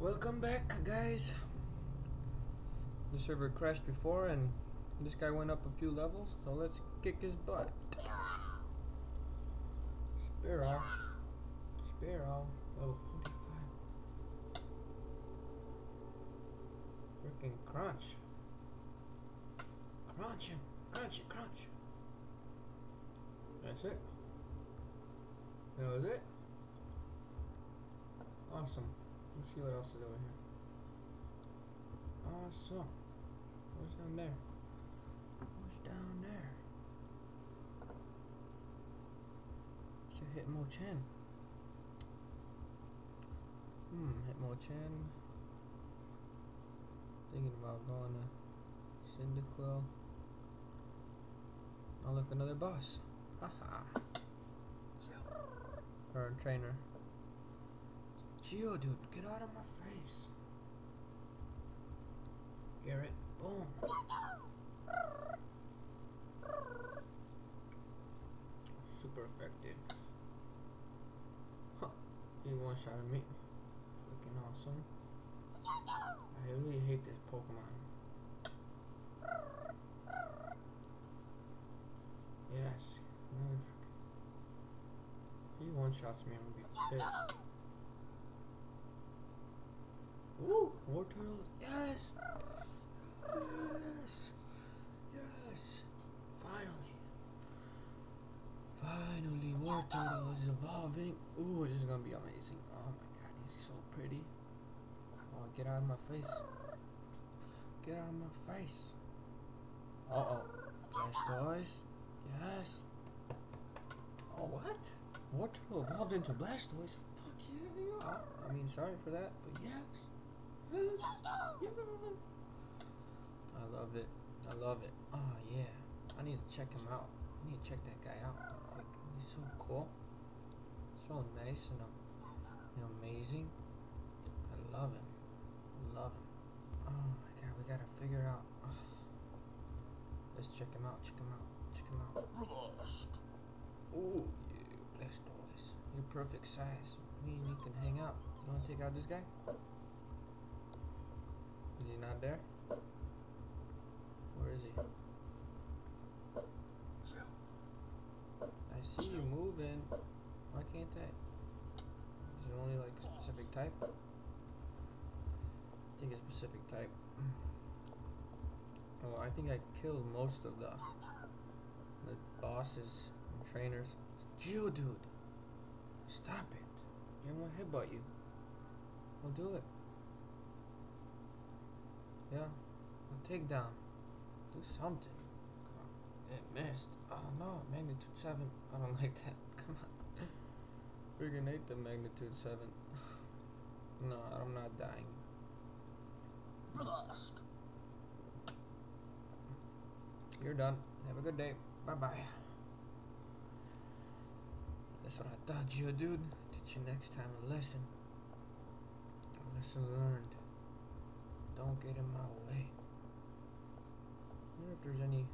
Welcome back, guys. The server crashed before, and this guy went up a few levels, so let's kick his butt. Spearow. Spearow. Level 45. Freaking crunch. Crunch him. Crunch it, crunch. That's it. That was it. Awesome. Let's see what else is over here. Awesome. What's down there? What's down there? Should hit Mo Chen. Hmm, Hitmonchan. Thinking about going to Cyndaquil. Oh look, another boss. Haha. or a trainer. Geodude, get out of my face. Garrett, boom. Super effective. Huh. He one shot at me. Freaking awesome. I really hate this Pokemon. Yes. He one shots me, I'm gonna be pissed. More turtles. Yes. Yes. Yes. Finally. Finally, more turtles evolving. Ooh, this is gonna be amazing. Oh my god, he's so pretty. Oh, get out of my face. Get out of my face. Uh oh. Blastoise. Yes. Oh, what? Wartortle evolved into Blastoise? Fuck yeah. I mean, sorry for that, but yes. I love it. I love it. Oh, yeah. I need to check him out. I need to check that guy out real quick. He's so cool. So nice and, uh, amazing. I love him. Love him. Oh my god, we gotta figure out. Oh. Let's check him out. Check him out. Check him out. Ooh, yeah, Blastoise. You're perfect size. Me and you can hang out. You wanna take out this guy? There? Where is he? I see you moving. Why can't I? Is it only like a specific type? I think a specific type. Oh, I think I killed most of the the bosses and trainers. Geodude! Stop it. Want to headbutt you. I'll do it. Yeah. A takedown. Do something. It missed. Oh no, magnitude 7. I don't like that. Come on. Freaking hate the magnitude 7. no, I'm not dying. Blast. You're done. Have a good day. Bye bye. That's what I thought, Geodude. Teach you next time a lesson. A lesson learned. Don't get in my way. I wonder if there's any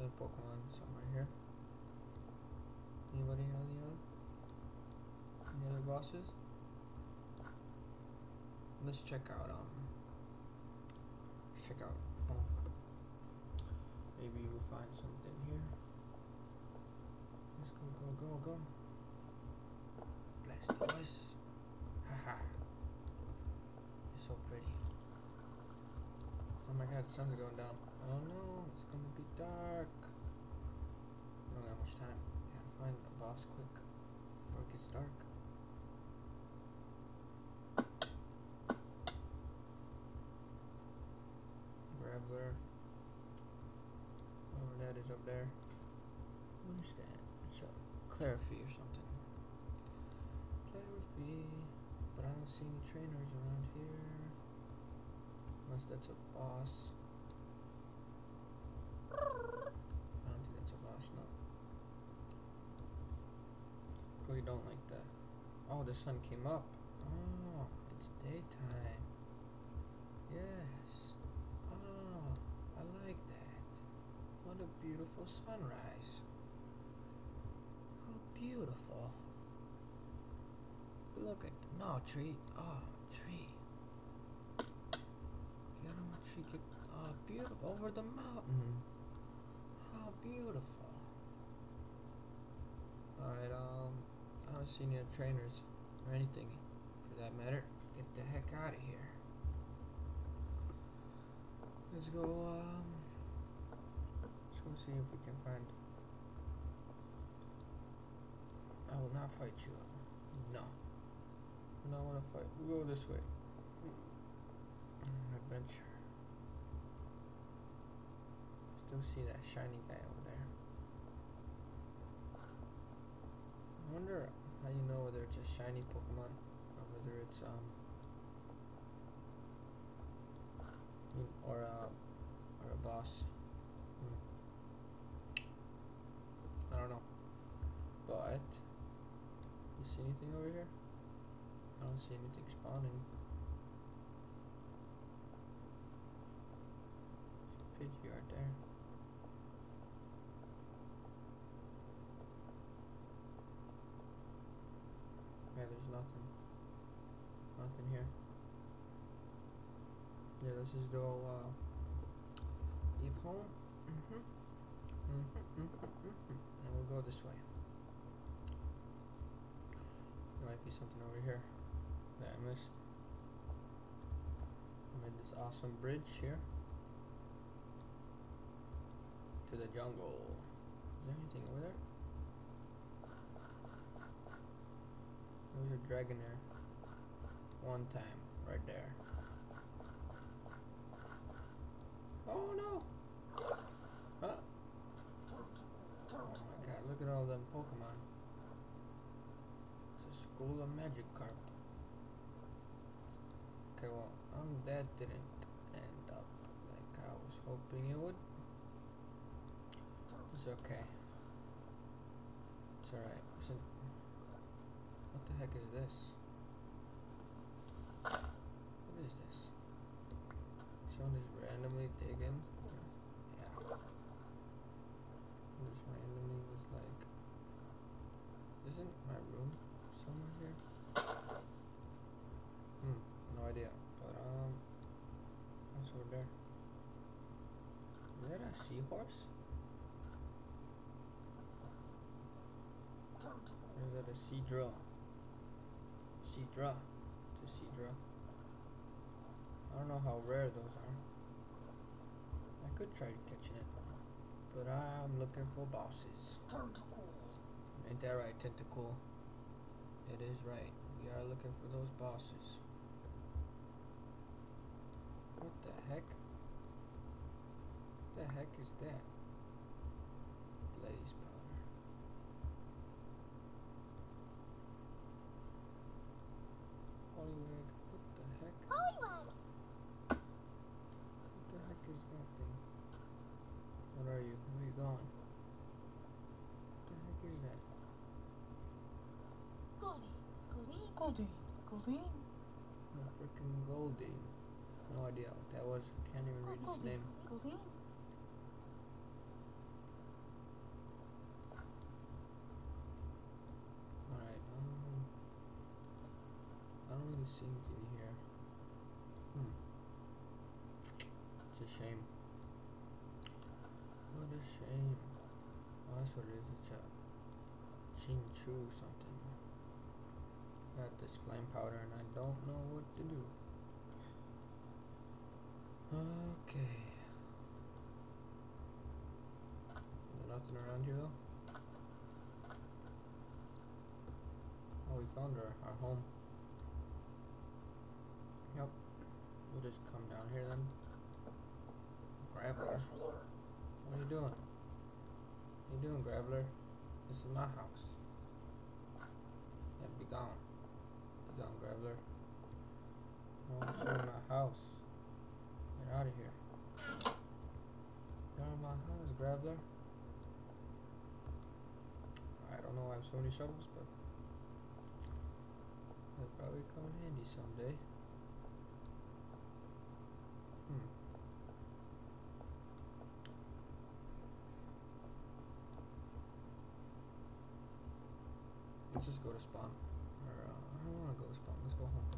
other Pokemon somewhere here. Anybody have any other? Any other bosses? Let's check out um let's check out home. Maybe we'll find something here. Let's go go go go. Blastoise. Haha. You're so pretty. Oh my god, the sun's going down. Oh no, it's gonna be dark. We don't got much time. Gotta find a boss quick before it gets dark. Graveler. Whatever oh, that is up there. What is that? It's a Clefairy or something. Clefairy. But I don't see any trainers around here. Unless that's a boss. I don't think that's a boss, no. Probably don't like that. Oh, the sun came up. Oh, it's daytime. Yes. Oh, I like that. What a beautiful sunrise. How beautiful. Look at no, tree. Oh, tree. Get on my tree. Get. Oh, beautiful. Over the mountain. How beautiful. Alright, um, I don't see any trainers or anything for that matter. Get the heck out of here. Let's go, um, let's go see if we can find. I will not fight you. No. I don't want to fight. We'll go this way. Adventure. See that shiny guy over there. I wonder how you know whether it's a shiny Pokemon or whether it's um or a or a boss. Hmm. I don't know. But you see anything over here? I don't see anything spawning. Pidgey right there. Nothing. Nothing here. Yeah, let's just go, uh, leave home. Mm-hmm, mm-hmm, mm-hmm. And we'll go this way. There might be something over here that I missed. I made this awesome bridge here to the jungle. Is there anything over there? There was a dragon there. One time, right there. Oh no! Huh? Oh my god, look at all them Pokemon. It's a school of magic Magikarp. Okay, well, um, that didn't end up like I was hoping it would. It's okay. It's alright. It's an- What the heck is this? What is this? Someone is randomly digging. Yeah. Just randomly was like, isn't my room somewhere here? Hmm, no idea. But um, what's over there? Is that a seahorse? Or is that a Seadra? Seadra. It's a Seadra. I don't know how rare those are. I could try catching it. But I'm looking for bosses. Tentacool. Ain't that right, Tentacool? It is right. We are looking for those bosses. What the heck? What the heck is that? Blaze powder. Poliwag. What the heck? Poliwag! What the heck is that thing? What are you? Where are you going? What the heck is that? Goldie. Goldie. Goldeen, Goldeen. No freaking Goldie. No idea what that was. Can't even read Goldie. name. Goldie. Alright, um. I don't really see anything here. Hmm. It's a shame. What a shame. Oh, that's what it is. It's a Chinchou something. Got this flame powder and I don't know what to do. Okay. Nothing around here though? Oh, we found our, our home. Yep. We'll just come down here then. Graveler. What are you doing? What you doing, Graveler? This is my house. Yeah, be gone. Graveler. I want show my house. Get out of here. Out of my house, Graveler. I don't know why I have so many shovels, but they'll probably come in handy someday. Hmm. Let's just go to spawn. Or, uh, I don't want to Let's go home.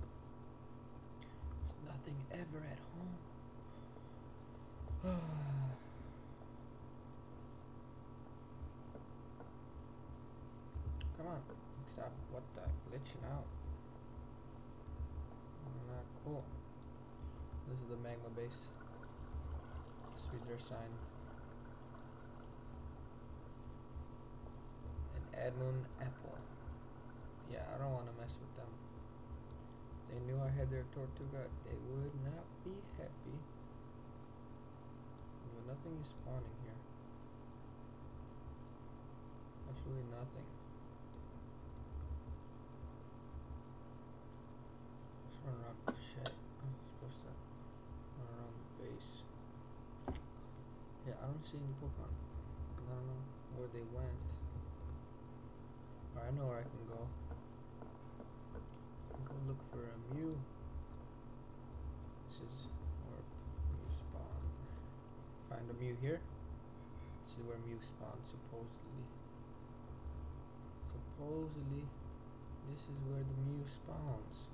There's nothing ever at home. Come on. Stop. What the? Glitching out. Not cool. This is the magma base. Sweet their sign. An Adlun apple. Yeah, I don't want to mess with them. They knew I had their Tortuga, they would not be happy. But nothing is spawning here. Absolutely nothing. Let's run around. Shit. I'm supposed to run around the base. Yeah, I don't see any Pokemon. I don't know where they went. Or I know where I can go. Look for a Mew. This is where Mew spawn. Find a Mew here. This is where Mew spawns supposedly. Supposedly, this is where the Mew spawns.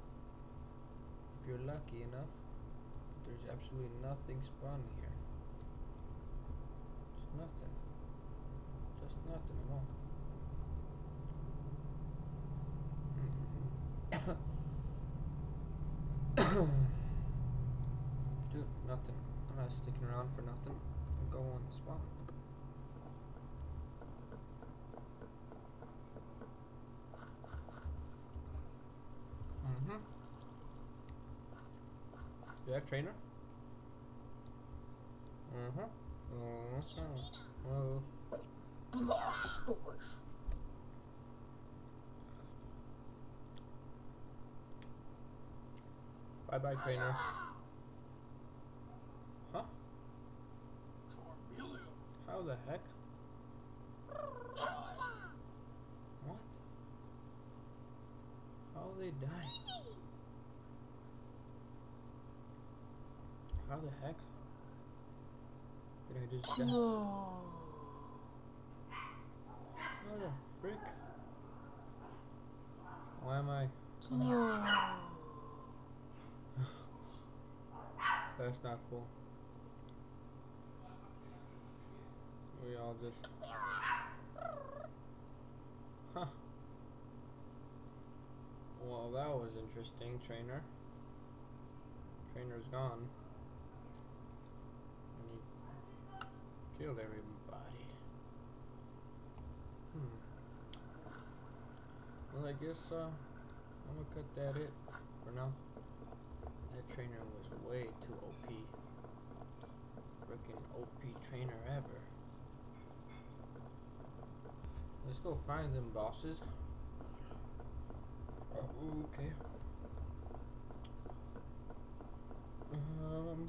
If you're lucky enough, there's absolutely nothing spawning here. Just nothing. Just nothing at all. Dude, nothing. I'm not sticking around for nothing. I'll go on the spot. Mm-hmm. Yeah, trainer? Mm-hmm. Mm-hmm. Oh. Blasphemous. Bye bye, trainer. Huh? Charmeleon. How the heck? What? How they die? How the heck? Did I just die? How the frick? Why am I? That's not cool. We all just. Huh. Well, that was interesting, trainer. Trainer's gone. And he killed everybody. Hmm. Well, I guess uh, I'm gonna cut that it for now. That trainer was way too OP. Freaking OP trainer ever. Let's go find them bosses. Okay. Um,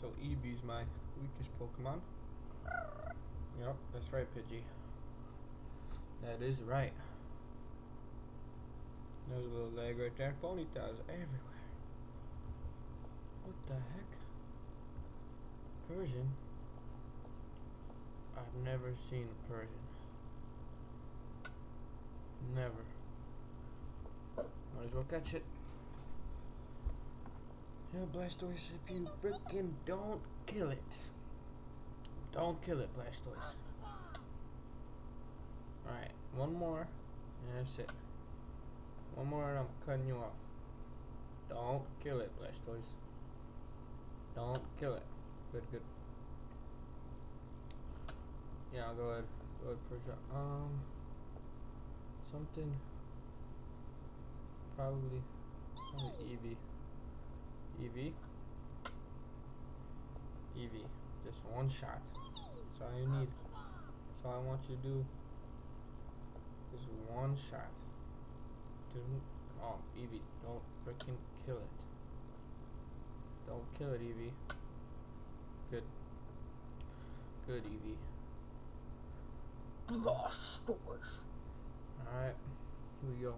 so Eevee's my weakest Pokemon. Yep, that's right, Pidgey. That is right. There's a little leg right there. Ponytas everywhere. What the heck? Persian? I've never seen a Persian. Never. Might as well catch it. Yeah, Blastoise, if you freaking don't kill it. Don't kill it, Blastoise. Alright, one more. And that's it. One more and I'm cutting you off. Don't kill it, Blastoise. Don't kill it. Good, good. Yeah, I'll go ahead. Go ahead, Persia. Um, something. Probably, probably Eevee. Eevee. Eevee. Just one shot. That's all you need. That's all I want you to do. Just one shot. Didn't. Oh, Eevee, don't freaking kill it. Don't kill it, Eevee. Good. Good, Evie. Eevee. Blasphemous. Alright, here we go.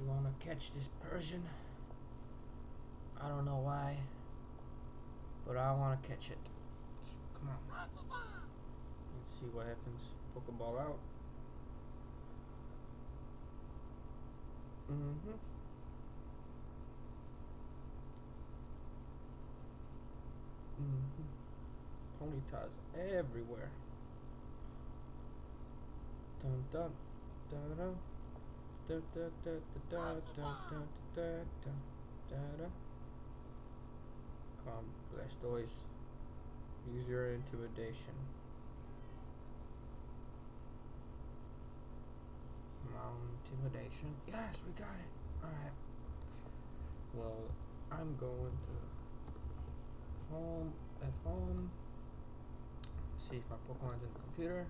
You wanna catch this Persian? I don't know why, but I want to catch it. Come on. Let's see what happens. Pokeball out. Mm-hmm. Mm-hmm. Ponytas everywhere. Dun dun dun dun. Da da da da da da da da da da da. Come, Blastoise. Use your intimidation. Come intimidation. Yes, we got it. Alright. Well, I'm going to home at home. See if my Pokemon's in the computer.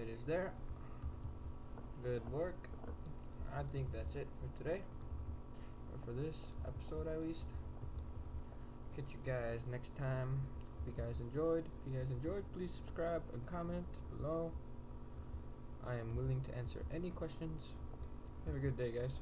It is there. Good work. I think that's it for today. Or for this episode at least. Catch you guys next time. If you guys enjoyed, if you guys enjoyed, please subscribe and comment below. I am willing to answer any questions. Have a good day, guys.